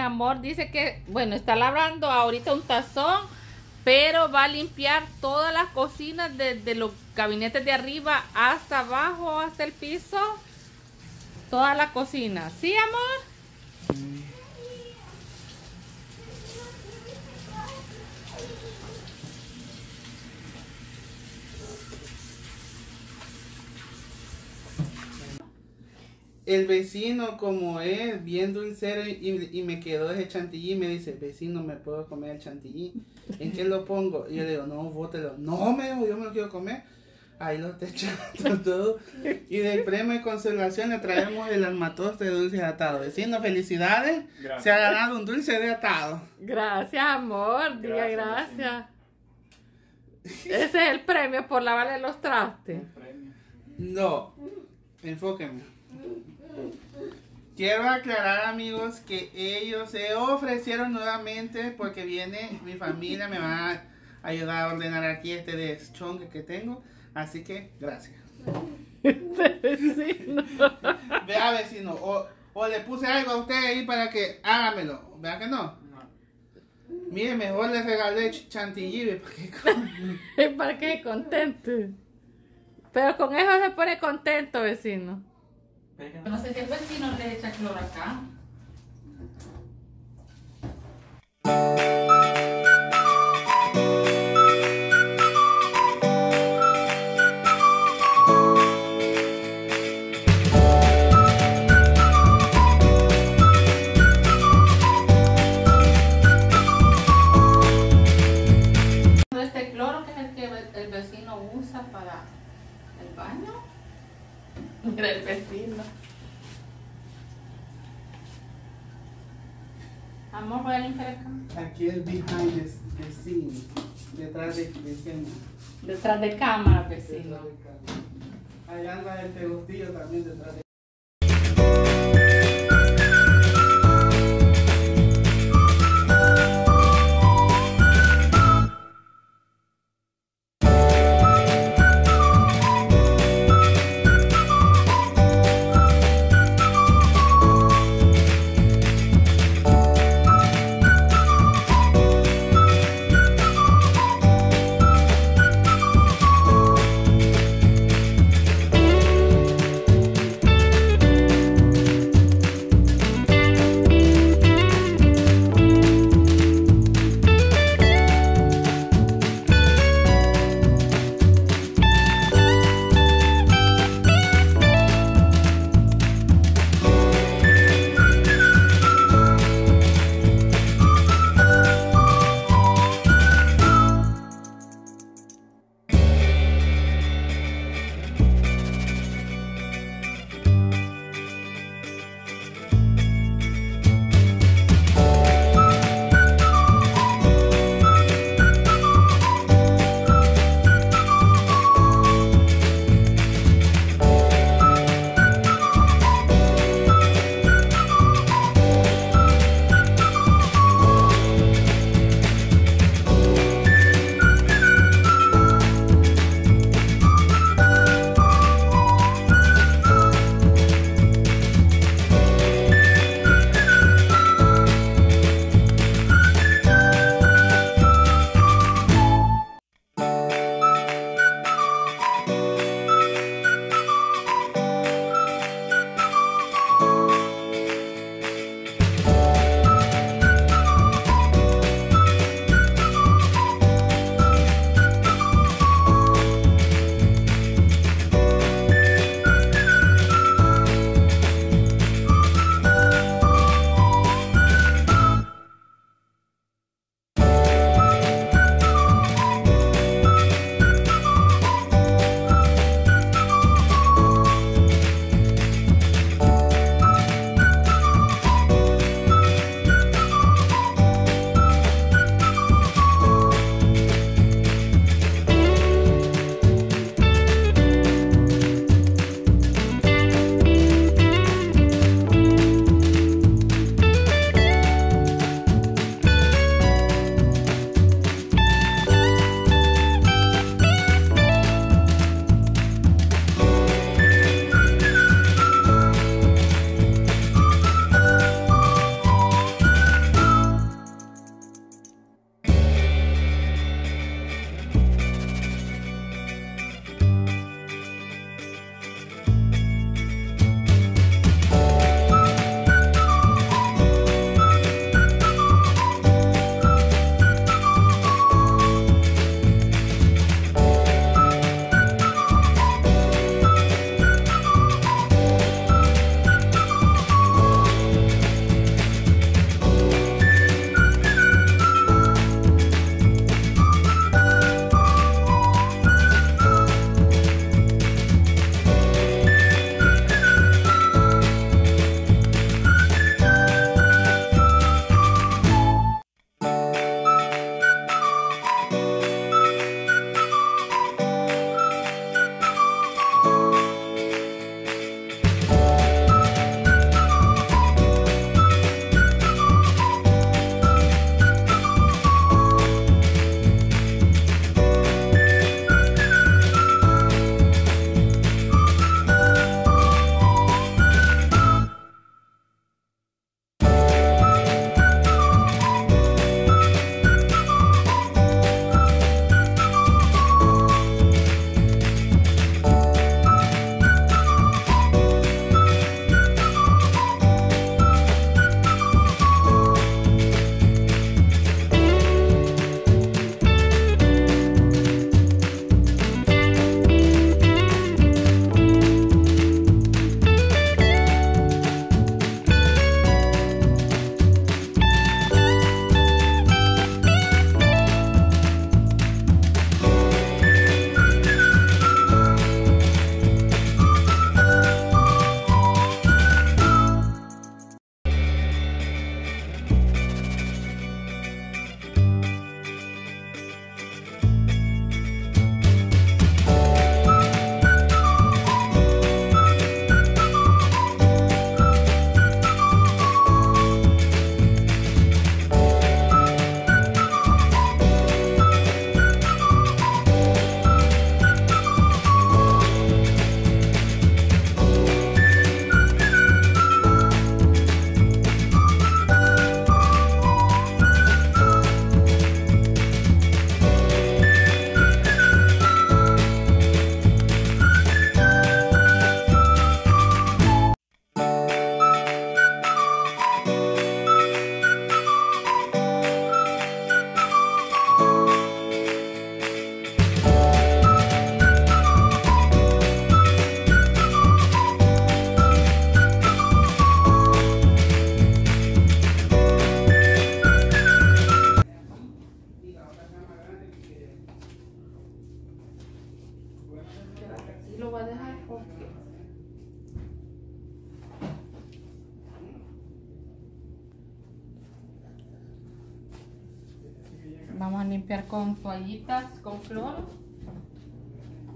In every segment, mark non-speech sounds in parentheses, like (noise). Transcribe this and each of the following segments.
Amor dice que, bueno, está labrando ahorita un tazón, pero va a limpiar todas las cocinas desde los gabinetes de arriba hasta abajo, hasta el piso. Toda la cocina. ¿Sí, amor? El vecino, como es bien dulcero y, y me quedó ese chantilly, me dice, vecino, ¿me puedo comer el chantilly? ¿En qué lo pongo? Y yo le digo, no, bótelo. No, me dijo, yo me lo quiero comer. Ahí lo te (laughs) echando todo. Y del premio de consolación le traemos el almatoste de dulce de atado. Vecino, felicidades. Gracias. Se ha ganado un dulce de atado. Gracias, amor. Diga Gracias, gracias. (laughs) Ese es el premio por lavarle los trastes. No, enfóqueme. Quiero aclarar amigos que ellos se ofrecieron nuevamente porque viene mi familia, me va a ayudar a ordenar aquí este deschongue que tengo. Así que gracias. Vecino. Vea vecino, o, o le puse algo a usted ahí para que hágamelo. Vea que no. Mire, mejor le regalé ch- chantilly. ve, porque- Es para que (laughs) contento. Pero con eso se pone contento, vecino. Pega. No sé si el vecino le echa cloro acá. Este cloro que es el que el vecino usa para el baño. (laughs) Mira el vecino. Amor, voy a limpiar acá. Aquí es behind the, the scene, detrás de, de escena. Detrás de cámara, vecino. Cámara. Ahí anda el pegostillo también detrás de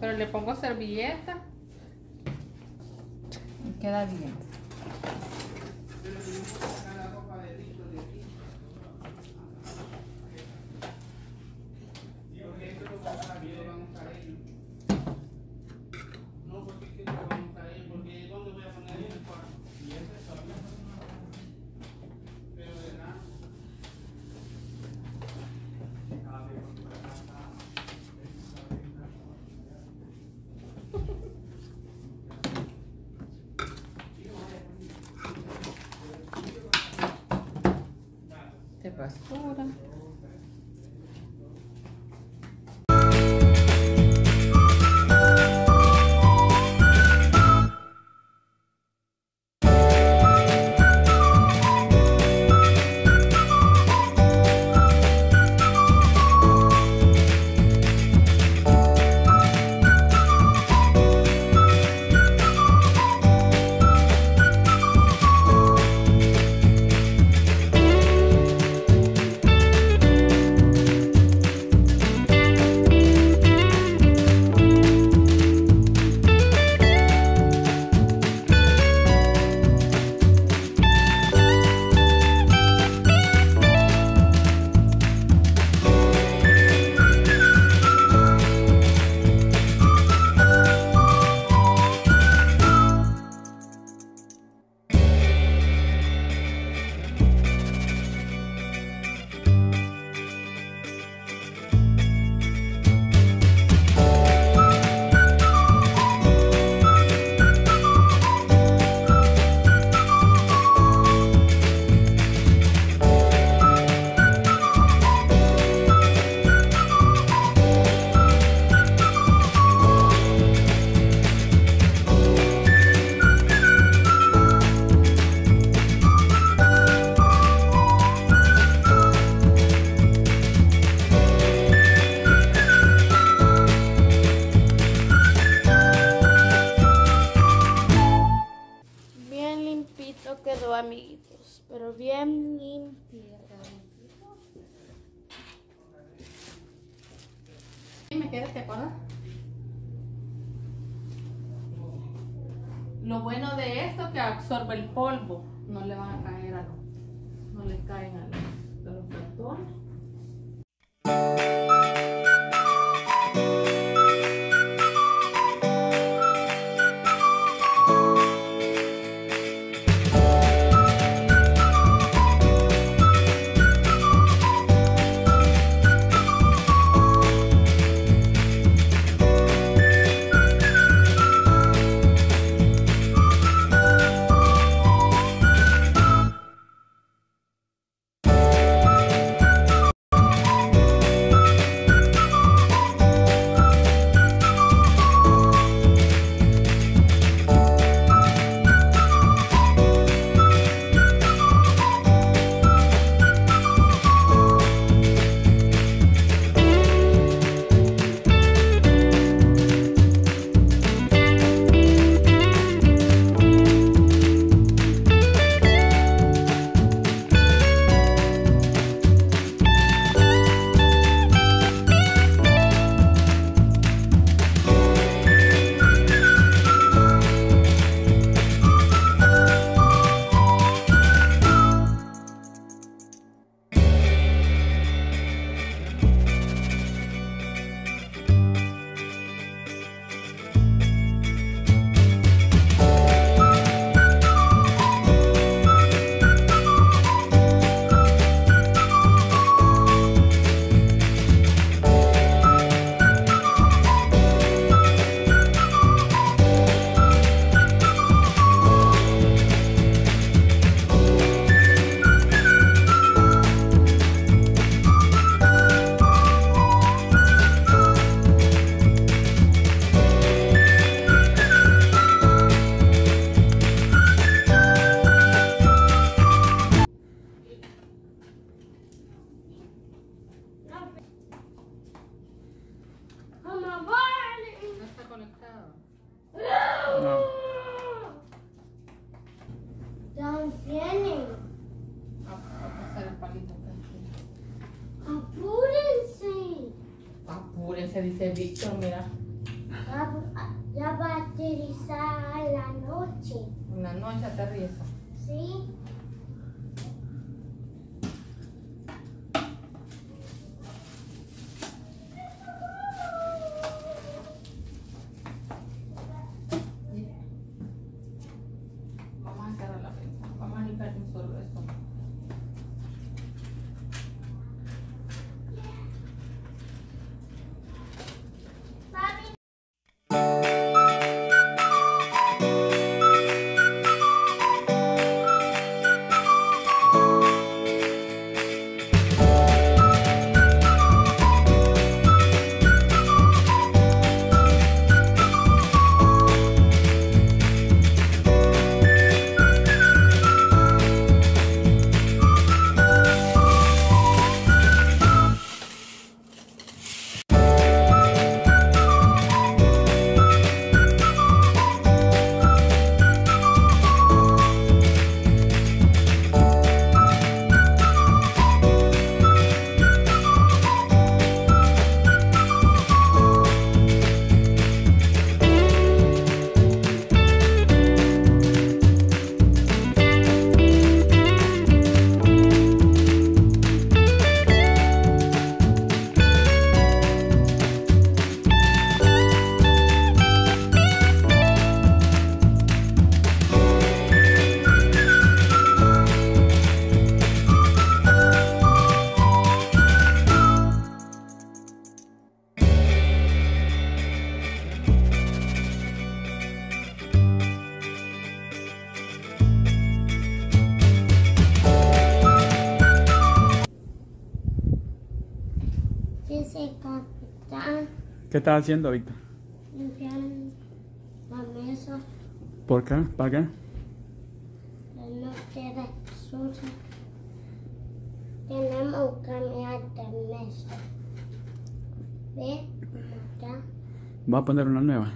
Pero le pongo servilleta. Y queda bien. Me te acuerdas? Lo bueno de esto que absorbe el polvo. No le van a caer a los, no le caen a los, a los cartones. A aterrizar la noche. En la noche aterriza. ¿Sí? ¿Qué estás haciendo, Víctor? limpian la mesa, ¿Por qué? ¿Para qué? no quede sucia. Tenemos que cambiar de mesa. ¿Ve? ¿Cómo está? ¿Va a poner una nueva?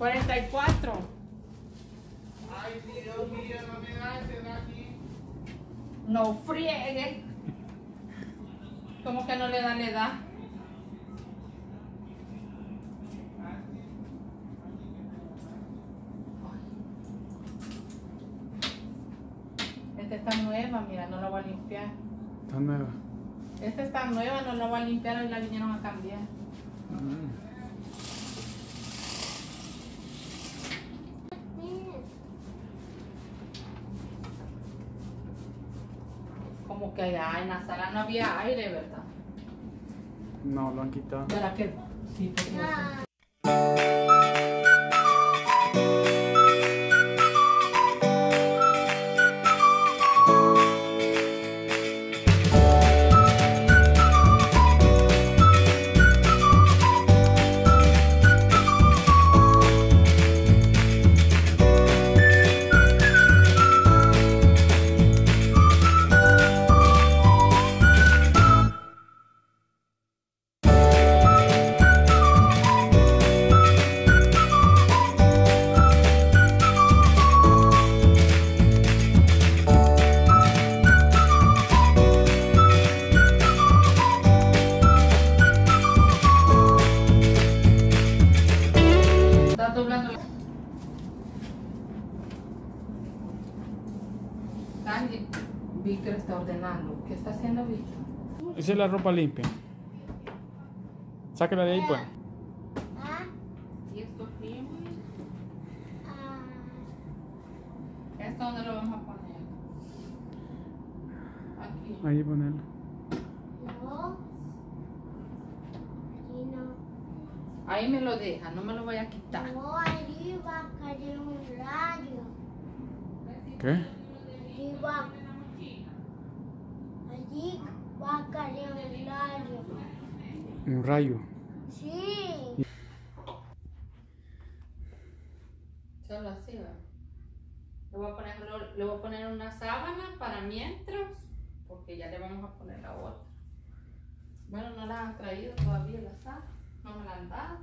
44. Ay, Dios mío, no me da ese da aquí. No friegue. ¿Cómo que no le da, le da? Esta está nueva, mira, no la voy a limpiar. Está nueva. Esta está nueva, no la voy a limpiar, hoy la vinieron a cambiar. Como que allá en la sala no había aire, ¿verdad? No, lo han quitado. ¿Verdad que sí? porque Víctor está ordenando. ¿Qué está haciendo Víctor? Esa es la ropa limpia. Sácala de ahí, pues. ah, ¿Y esto aquí? ah, ¿Esto dónde lo vamos a poner? Aquí. Ahí ponerlo. no. Allí no. Ahí me lo deja, no me lo voy a quitar. No, allí va a caer un rayo. ¿Qué? Allí va. Allí va a caer un rayo. Un rayo. Sí. Solo así, ¿verdad? Le voy, a poner, le voy a poner una sábana para mientras, porque ya le vamos a poner la otra. Bueno, no la han traído todavía la sábana, no me la han dado.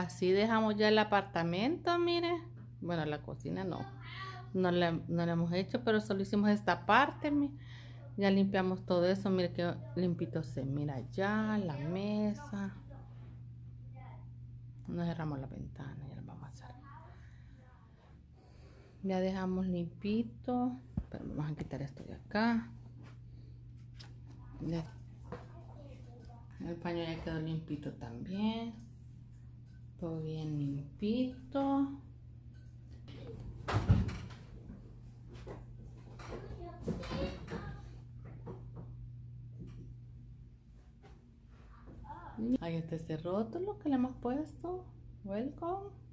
Así dejamos ya el apartamento, miren. Bueno, la cocina no. No la, no la hemos hecho, pero solo hicimos esta parte. Ya limpiamos todo eso. Mire que limpito se mira ya, la mesa. No cerramos la ventana, ya la vamos a hacer. Ya dejamos limpito. Pero vamos a quitar esto de acá. El paño ya quedó limpito también. Todo bien limpito. Ahí está ese rótulo que le hemos puesto. Welcome.